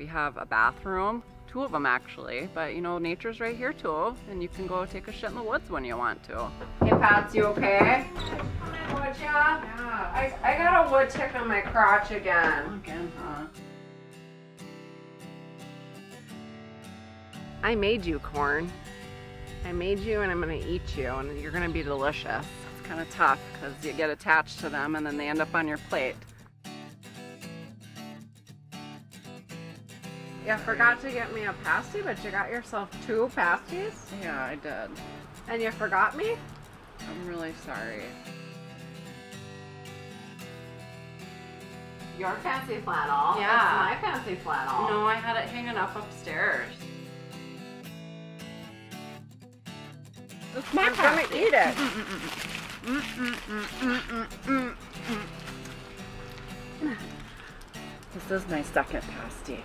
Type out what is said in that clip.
We have a bathroom, two of them actually, but you know, nature's right here too, and you can go take a shit in the woods when you want to. Hey Pats, you okay? Would ya? Yeah. I, I got a wood tick on my crotch again. Again, huh? I made you corn. I made you and I'm gonna eat you and you're gonna be delicious. It's kind of tough because you get attached to them and then they end up on your plate. You forgot to get me a pasty, but you got yourself two pasties? Yeah, I did. And you forgot me? I'm really sorry. Your fancy flannel. Yeah. It's my fancy flannel. No, I had it hanging up upstairs. It's my I'm gonna eat it. This is my second pasty.